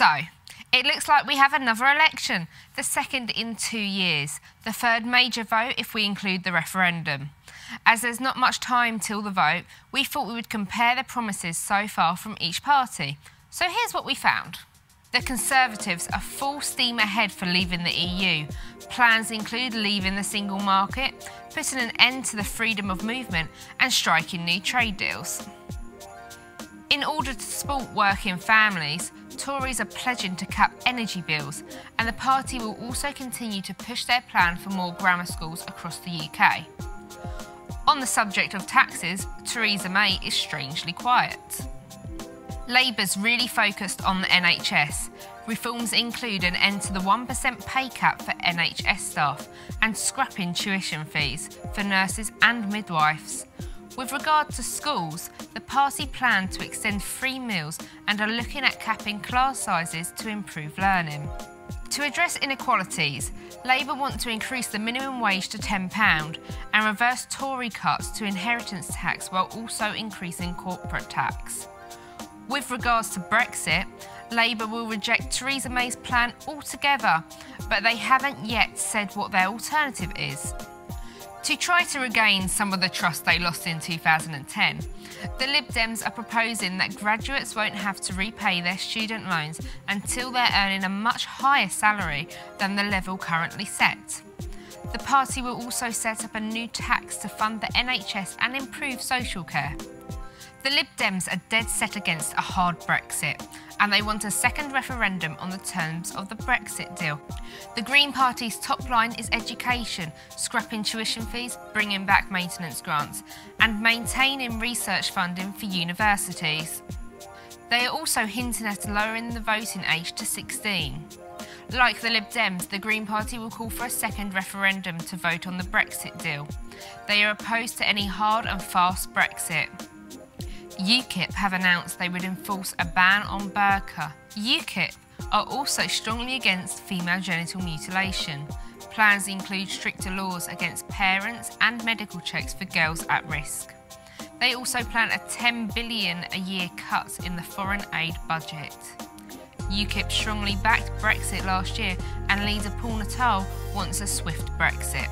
So, it looks like we have another election, the second in two years, the third major vote if we include the referendum. As there's not much time till the vote, we thought we would compare the promises so far from each party. So here's what we found. The Conservatives are full steam ahead for leaving the EU. Plans include leaving the single market, putting an end to the freedom of movement, and striking new trade deals. In order to support working families, Tories are pledging to cap energy bills, and the party will also continue to push their plan for more grammar schools across the UK. On the subject of taxes, Theresa May is strangely quiet. Labour's really focused on the NHS. Reforms include an end to the 1% pay cap for NHS staff and scrapping tuition fees for nurses and midwives. With regard to schools, the party plan to extend free meals and are looking at capping class sizes to improve learning. To address inequalities, Labour want to increase the minimum wage to £10 and reverse Tory cuts to inheritance tax while also increasing corporate tax. With regards to Brexit, Labour will reject Theresa May's plan altogether, but they haven't yet said what their alternative is. To try to regain some of the trust they lost in 2010, the Lib Dems are proposing that graduates won't have to repay their student loans until they're earning a much higher salary than the level currently set. The party will also set up a new tax to fund the NHS and improve social care. The Lib Dems are dead set against a hard Brexit, and they want a second referendum on the terms of the Brexit deal. The Green Party's top line is education, scrapping tuition fees, bringing back maintenance grants, and maintaining research funding for universities. They are also hinting at lowering the voting age to 16. Like the Lib Dems, the Green Party will call for a second referendum to vote on the Brexit deal. They are opposed to any hard and fast Brexit. UKIP have announced they would enforce a ban on burqa. UKIP are also strongly against female genital mutilation. Plans include stricter laws against parents and medical checks for girls at risk. They also plan a 10 billion a year cut in the foreign aid budget. UKIP strongly backed Brexit last year and leader Paul Nuttall wants a swift Brexit.